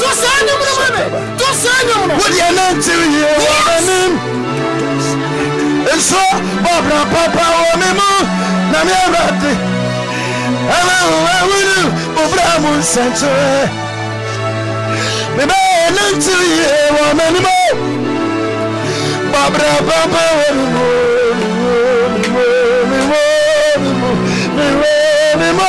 Tɔ saa nnwom no ma me. Tɔ saa nnwom no. Wode anantew yie wɔ m'anim. Nsuo bɔ bra papa wɔ me mu. Na me awurade ama wo ahunu wo bra mu nsɛnkyerɛ. Mebɛyɛ anantew yie wɔ m'anim. Bɔ bra papa wɔ me mu. Me mu, me mu, me mu, me mu, me mu.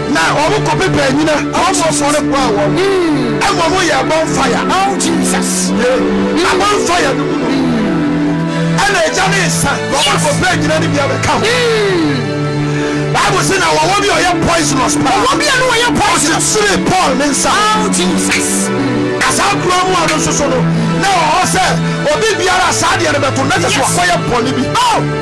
Na wɔn kɔ pepɛ anyina. Abɔfoɔ no boaa wɔn ma wɔn yɛɛ bonfire. Oh Jesus. Ye na bonfire no mu no ɛna egya ne nsa. Na wɔn kɔ pɛ anyina no bi abɛka ho. Bible sɛ na wɔwɔ bi a ɔyɛ poisonous paa. Wɔwɔ bi a no ɔyɛ poisonous. Ɔsi firi Paul ne nsa. Oh Jesus. Na saa kuro mu a no nso so no na ɔwɔ sɛ obi biara saa deɛ no bɛto na kyɛ so akɔyɛ bɔne bi. Oh.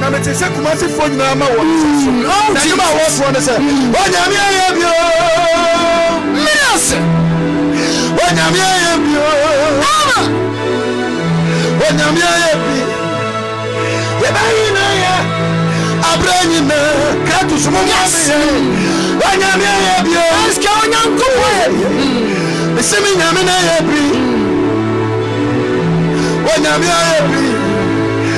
Na mete sɛ Kumasi foɔ nyinaa ma wɔn nsa so. Na nnwom a wɔtoɔ ne sɛ, Onyame ayɛ bio. Menase. Onyame ayɛ bio. Ama. Onyame ayɛ bi. Yɛbɛ nyina yɛ. Abrɛ nyina. Krato so mo mma me yɛ. Onyame ayɛ bio. Eske onyanko ayɛ bi. Mese me nyame na ayɛ bi. Onyame ayɛ bi.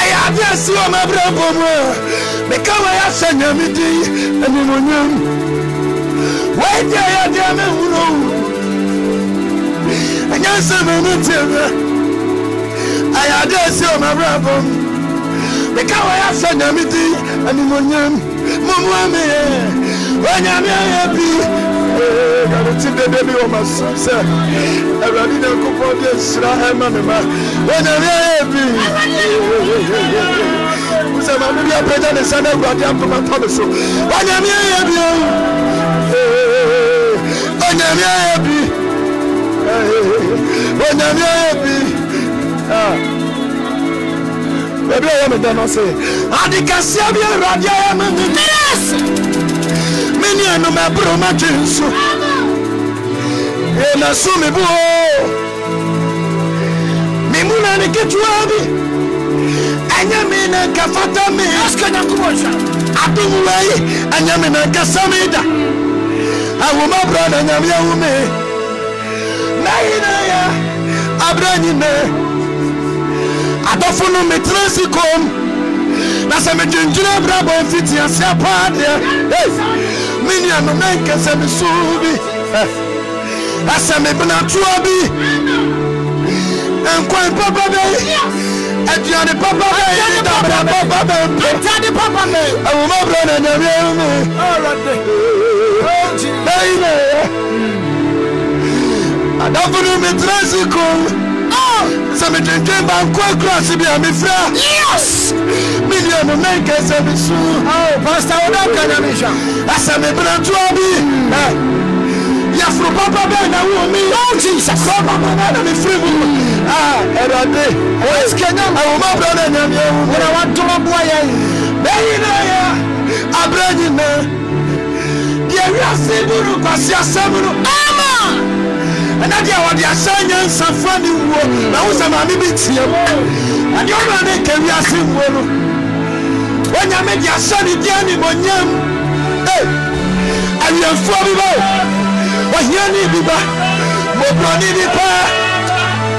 Ɛyɛ ade a ɛsi wɔ m'abrabɔ mu a meka wei ahyɛ Nyame din animuonyam. Wei deɛ yɛ deɛ mehunu ɛnyɛ nsɛm a metie no. Ɛyɛ ade a ɛsi wɔ m'abrabɔ mu meka wei ahyɛ Nyame din animuonyam. Momoa me yɛ onyame ayɛ bi ee na ne ti dede bi wɔ ma so sɛ awurade nyankopɔn de nsira ɛma me ma onyame ayɛ bi sɛ ma me bi apagya ne nsa na awurade akoma tɔ me so onyame ayɛ bi ee onyame ayɛ bi onyame ayɛ bi ah Baabi a ɛyɛ me dɛ no ɔse, Ade kɛseɛ bi Awurade ayɛ ma me no yes! Me nuanom ɛboro m'adwen so. Ɛna so me bo oo. Me mu na ne ketewa bi. Ɛnyɛ me na nka fata me. Ɛsika nyankopɔ nsa. Adom wei ɛnyɛ me na nka sɛ me da. Ahoma bra na nyame ahu me. Mɛyɛ n'ayɛ abirɛ nyi me adɔfo no me tena si kom na sɛ me dwendwene abirabɔ efi ti ase apɔ adeɛ me nua no me nkɛsɛ me so bi ɛsɛ me bena toa bi nkwan papa bɛ aduane papa bɛ yi dabra papa bɛ mpo atade papa bɛ awuma bɛ na nyame me ɛyi na ɛyɛ Adamfo no me tra ase kron. Oh, sɛ me dwendwen ba nko akura ase bi a me fira. Yes! Me nua no me nka sɛ me su. Oh, pastor wo dɔ nka nyame nhyira. Ɛsɛ me bere toa bi. Eh. Yafro papa bɛn na wo me. Oh, Jesus! Kɔ papa bɛn na me firi mu. Ah, Erade. Yes, Kenya. Awo ma bro na nyame ewu. Wona wa doma boa yɛn. Bɛyi na ya, abrɛ nyina. Deɛ wiase yi bu no nkwaseasɛm no ama ɛnɛ deɛ wɔde ahyɛ anyansafoɔ ne wuo. Mahu sɛ maame bi team. Ɛdeɛ ɔno ne nka wiase wuo no. Onyame de ahyɛ ne deɛ animonyam. Awiemfoɔ bi ba o. Ohiani bi ba. Mmɔborɔni bi paa.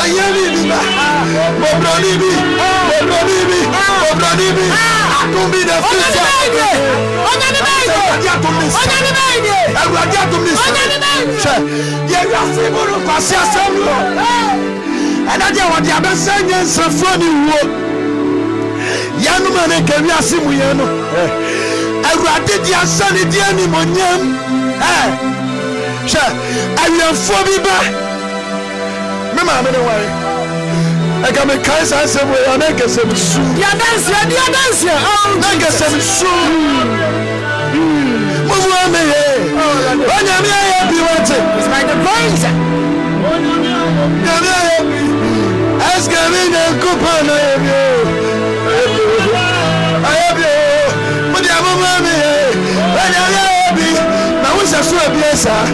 Ohiani bi ba, oburoni bi, oburoni bi, oburoni bi, atom bi na efiri sɛ ɔbɛbɛ. Awurade atom ne nsa. Awurade atom ne nsa. Hwɛ, deɛ wiase mu no kwasi asɛm no. Ɛna deɛ wɔde abɛsɛ nyansafoɔ ne wuo. Yɛnom a ne nka wiase mu yɛn no. Awurade deɛ asɛ ne deɛ animonyam. Hwɛ, awiɛmfoɔ bi ba. Me maame ne wan? Ɛka me kae saa nsɛm wei a na nka sɛ mesu. Di adanse, di adanse. Oh, na nka sɛ mesu. Mumua me ye. Onyame ayɛ bi wate. It's by the grace. Onyame ayɛ bi. Onyame ayɛ bi. Ɛsika mi nyankopɔn na ayɛ bi o. Ayɛ bi o. Mudi amumua me ye. Onyame ayɛ bi. Na wosɛ so abie saa.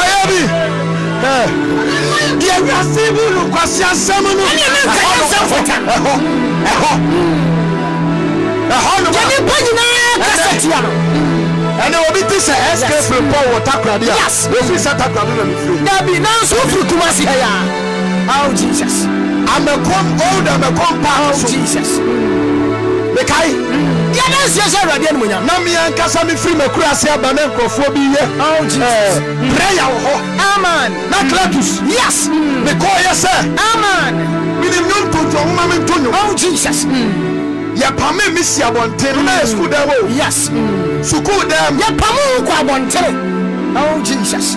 ayɛ bi deɛ wiase mu no kwasi asɛm no ɛhɔ ɛhɔ ɛhɔ no yɛne mpa nyinaa kasa tia no ɛnɛ obi ti sɛ ɛsɛ firi pɔ wɔ takoradi a ofiri sɛ takoradi na ne firi dabi nanso ofiri kumasi ha ya. Ao Jesus. Amɛkɔm old amɛkɔm paa nso. Ao Jesus. Mekae. Di adanseɛ sɛ Awurade animuonyam. Na me ankasa me firi m'akurase aba na nkorɔfoɔ bi yɛ. Ao Jesus. Ɛɛ prayer wɔ hɔ. Amen. Na Cletus. Yes. Me kɔɔ yɛ sɛ. Amen. Me nim nwom to nti ɔmo ma me nto nwom. Ao Jesus. Yɛ pame me si abɔnten no na yɛ sukuu dɛm o. Yes. Sukuu dɛm. Yɛ pamo wo kɔ abɔntene. Ao Jesus.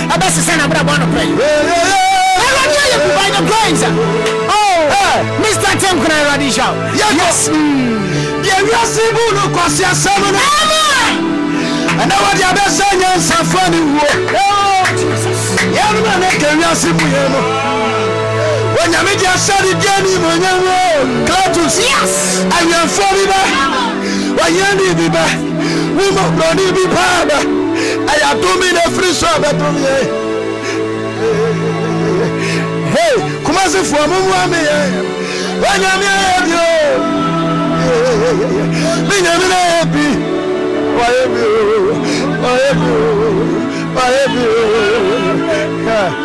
Ɛbɛsesa n'abrabɔ anɔpa yi. Awurade ayɛ bi by the grace. Oh, Mr. Tenkuna Awurade nhyira wo. Yes. Deɛ wiase bu no kwasi asɛm no. Ɛna wɔde abɛsɛ nyansafo ne wuo. Yɛn na ne ka wiase bu yɛn no. Onyame deɛ sɛ de deɛ ni mo nyɛ wo. Cletus. Yes. Awiɛmfoɔ bi bɛ. Wɔyɛ ni bi bɛ. Wo ma broni bi paa na ɛyɛ adomi na efiri so abɛdom yɛ. Hey, kumasi fo ɔmo mu ami yɛ. Onyame ayɛ bi o. Mi nyame na ayɛ bi. Wayɛ bi o. Wayɛ bi o. Wayɛ bi o.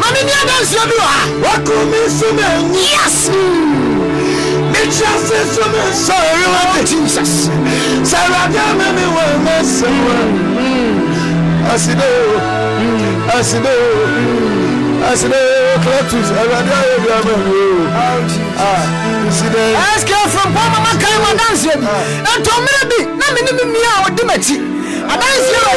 Mame ni adanseɛ bi wɔ ha. Waku mi so me nwu. Yes. Me ti ase so me nsa ewa. Oh Jesus. Sɛ awurade ama mi wɔ ɛmɛ sɛ wɔ. Aside o, aside o, aside o, Cletus, awurade ayɛ bi ama mi o. Oh Jesus. Ah, aside. SK from Poma Makai wa danseɛ bi. Ɛtɔ mmerɛ bi na me ne me nua a ɔdi m'akyi. Adanseɛ o!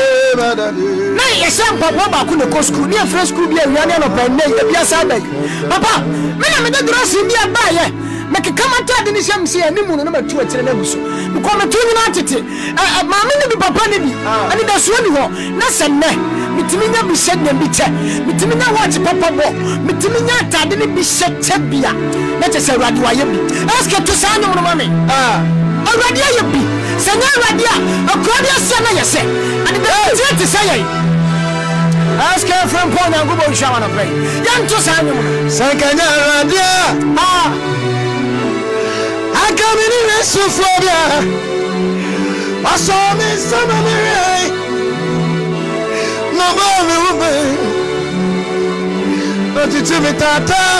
Na yɛhyɛ mpaboa baako na ɛkɔ sukuu, ne yɛfrɛ sukuu bi awia ne anɔpa, ɛnnɛ yi, ebi asan aba yi. Papa, me na mede dressing bi ɛbaeɛ. Mekeka m'atade no hyɛ me se anim no na matu akyire no agu so. Mekɔɔ me to nyinaa tete. Ɛ, ɛ, maame nni bi, papa nni bi. Anidasoɔ nni hɔ. Na sɛ nnɛ, metumi nya bi hyɛ, nya bi kyɛ, metumi nya watch papa bɔ, metumi nya atade no bi hyɛ, kyɛ bi a, na kyerɛ sɛ Awurade wayɛ bi. Esky, to saa nnwom no ma me. Awurade ayɛ bi. Sɛ ɛnyɛ Awurade a, akuraa bi asia na yɛ sɛ, ade bɛteɛ te sɛ yɛn. SK Frimpong Onyankopɔn nhyira wo anɔpa yi. Yɛnto saa nnwom no. Sɛ nka nyɛ Awurade a. Ah. Anka me ne Yesufoɔ bi a. Ɔsɔɔ me nsa ma me wɛn. Na ɔbɔɔ me ho ban. Ɔtutu me taataa.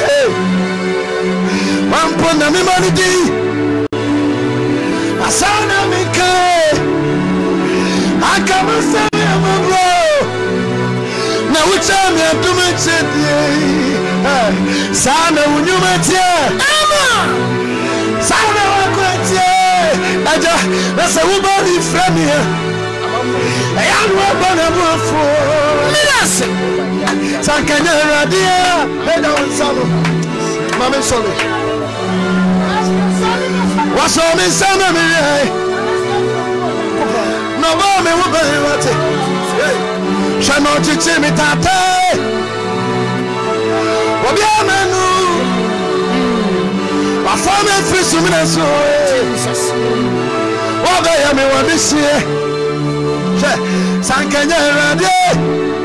Hey! Mampo Nyame ma ne din asa na menka anka masa me amabro na wokyɛ me adom kyɛ die saa na wo nnwuma teɛ ama saa na wakora teɛ agya na sɛ woba ne frɛ me a ɛyɛ anoa ba na boafoɔ mena se sɛ anka nyɛ awurade a Pagya wo nsa no ma me nsɔre. Wasɔ me nsa ma me yɛ. Na ɔbɔ me ho bɛn wate. Hwɛ na ɔkyekye me tata. Obi ama no. Wafa me firi so me na so. Wɔbɛyɛ me wɔ de hyeɛ. Hwɛ sankanyɛ awurade.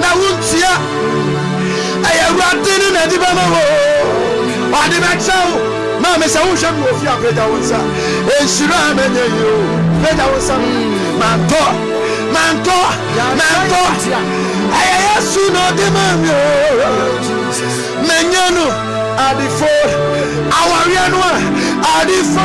Na wontia. Ɛyɛ Awurade ne na ɛde bɛma wo. Ɔde bɛkyɛ wo. Maame sɛ wohwɛ me wɔ fie a pagya wo nsa. Nhyira a manya yi o. Pagya wo nsa. Mantɔ. Mantɔ. Mantɔ. Ɛyɛ Yesu na ɔde ma me o. Manya no. Adifo. Awareɛ no a. Adifo.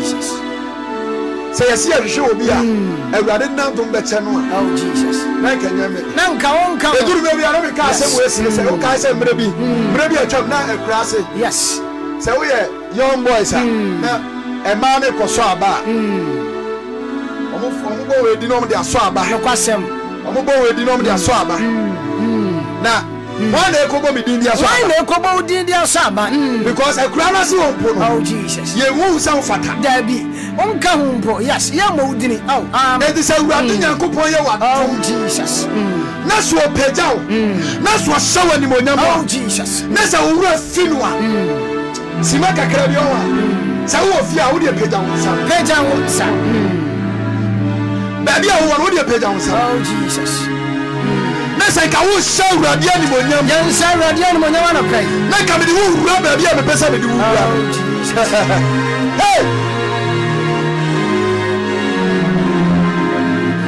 Jesus. Sɛ yɛsi yɛhwehwɛ obi a hmm. Awurade ne n'adom bɛkyɛ no a, oh, Jesus. na nka nyɛ me. Na nka wo nka. Eduru baabi a na meka asɛm wɔ esi sɛ wokae sɛ mmerɛ bi hmm. mmerɛ bi atwam na akura ase. Yes. Sɛ woyɛ young boys a hmm. na ɛmaa ne kɔsɔ aba a. Wɔn wɔn bɔ wɔn edi na wɔn de asɔ aba. Nokwasɛm. Wɔn bɔ wɔn edi na wɔn de asɔ aba. Na. Hwan na ekobɔ me din di aso aba? Hwan na ekobɔ wo din di aso aba? Because akura no ase wɔ mpo no. Oh Jesus. Yɛn hu wo sɛ wo fata. Dabi, wo nka ho mpo. Yes, yɛn mɔ wo dini. Oh, amen. Enti sɛ Awurade Nyankopɔn yɛ w'adom. Oh Jesus. Na sɛ ɔpagya wo. Na sɛ ɔhyɛ wo animuonyam a. Oh Jesus. Na sɛ wo werɛ fi no a. Simma kakra bi wɔ hɔ a, sɛ wowɔ fie a, wo deɛ pagya wo nsa. Pagya wo nsa. Baabi a wowɔ no, wo deɛ pagya wo nsa. Oh, Jesus. Na sɛ nka wohyɛ Awurade animonyam. Yɛnhyɛ Awurade animonyam anɔpa yi. Na nka mede wo wura baabi a mepɛ sɛ mede wo wura. Oh, Jesus. hey!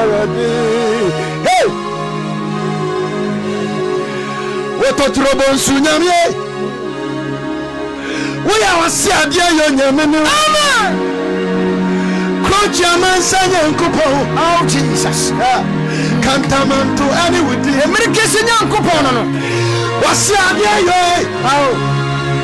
Awurade. Hey! Wotɔtorobo nsu nyamie. Woyɛ ɔse adeɛ yɛ nyame no. Amen. Krokyia mansa nyankopɔn. Oh Jesus. Ah. Kantamanto ɛne wodi. Emirikisi nyankopɔn no no. Wɔse adeɛ yɛ. Oh.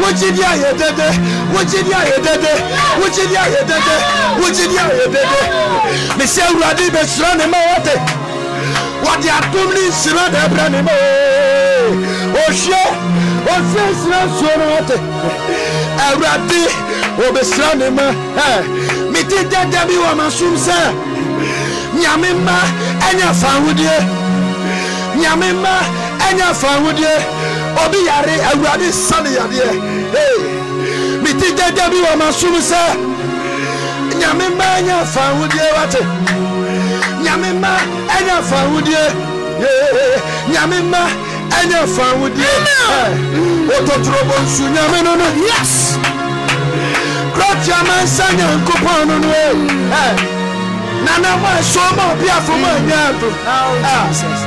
Wo gyidi ayɛ dede, wo gyidi ayɛ dede, wo gyidi ayɛ dede, wo gyidi ayɛ dede. Mesɛ Awurade bɛhyira ne ma wɔde, wɔde adom ne nhyira na ɛbrɛ ne ma o. Ohwie, ohwie nhyira nsuo no wɔde, Awurade wɔbɛhyira ne ma. Mete dɛdɛ bi wɔ m'asom sɛ, Nyame mma ɛnyɛ fawodeɛ, Nyame mma Ɛnyɛ fawodeɛ obi yare awurade sa ne yadeɛ hey me ti dada bi wɔ ma som sɛ nyame mma ɛnyɛ fawodeɛ wate nyame mma ɛnyɛ fawodeɛ nyame mma ɛnyɛ fawodeɛ ototorobo nsu nyame no no yes kratia mansa nyankopɔn no no eh nana mo ɛsɔn ma obi afɔ mo anya ado ah